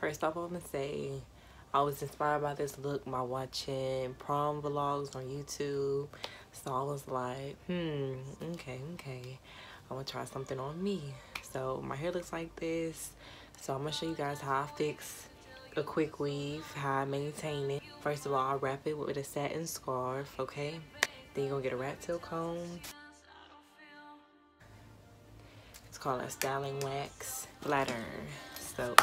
First off, I'm gonna say I was inspired by this look by watching prom vlogs on YouTube. So I was like, hmm, okay, okay. I'm gonna try something on me. So my hair looks like this. So I'm gonna show you guys how I fix a quick weave, how I maintain it. First of all, I wrap it with a satin scarf, okay? Then you're gonna get a rat tail comb. It's called a styling wax flatter. So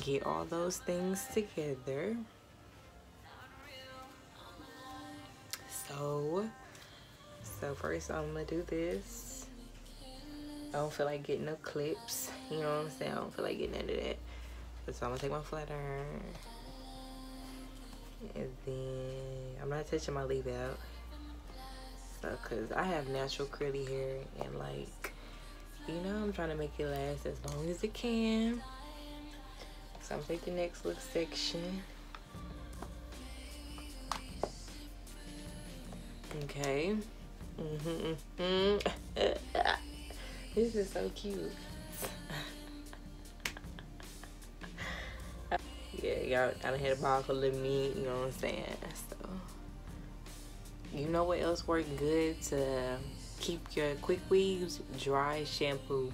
get all those things together. So, so first I'm gonna do this. I don't feel like getting no clips. You know what I'm saying? I don't feel like getting into that. So I'm gonna take my flat iron. And then I'm not touching my leave out. So, cause I have natural curly hair and like, you know, I'm trying to make it last as long as it can. So I'm the next little section. Okay. Mm -hmm, mm this is so cute. yeah, y'all I done had a bottle of me, you know what I'm saying? So you know what else works good to keep your quick weaves? Dry shampoo.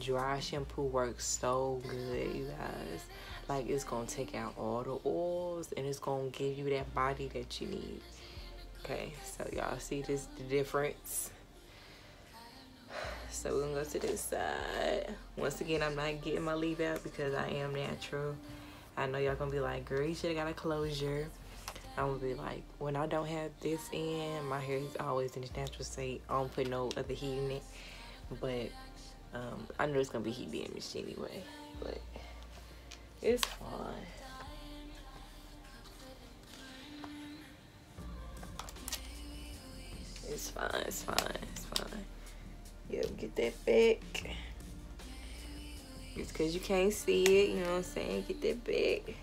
Dry shampoo works so good, you guys. Like it's gonna take out all the oils and it's gonna give you that body that you need. Okay, so y'all see this the difference. So we're gonna go to this side. Once again, I'm not getting my leave out because I am natural. I know y'all gonna be like, girl, you should've got a closure. I'm gonna be like, when I don't have this in, my hair is always in its natural state. I don't put no other heat in it. But um, I know it's gonna be heat damaged anyway. But it's fine. It's fine, it's fine, it's fine. Yep, get that back. It's because you can't see it, you know what I'm saying? Get that back.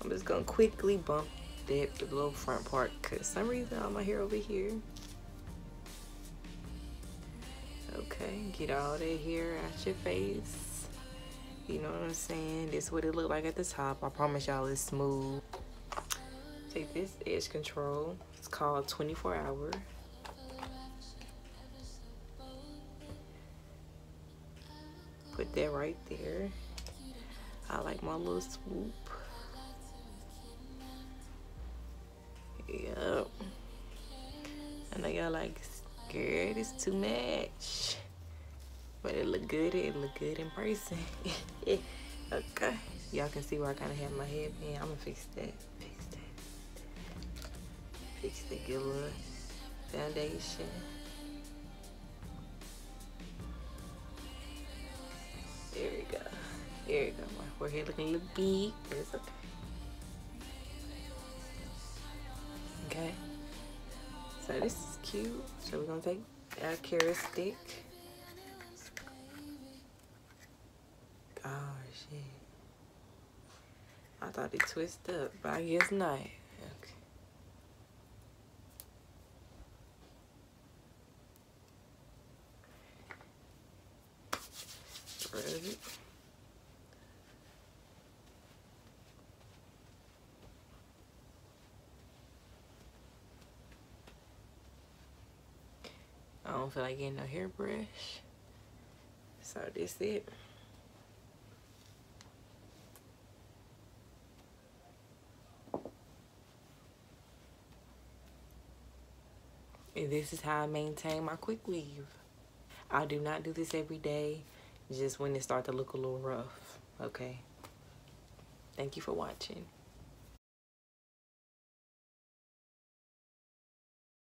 I'm just gonna quickly bump that the little front part because some reason all my hair over here. Okay, get all that hair out your face. You know what I'm saying? This is what it look like at the top. I promise y'all it's smooth. Take this edge control. It's called 24 hour. Put that right there. I like my little swoop. Yep. I know y'all like scared. It's too much. But it look good. It look good in person. okay. Y'all can see where I kind of have my head headband. I'm gonna fix that. Fix that. Fix the good little foundation. There we go. There we go. My forehead looking a little big, but it's okay. Okay. So this is cute. So we're gonna take our carrot stick. Oh shit. I thought it twisted up, but I guess not. Okay. I don't feel like getting a hairbrush. So this it. This is how I maintain my quick weave. I do not do this every day, just when it starts to look a little rough, okay? Thank you for watching.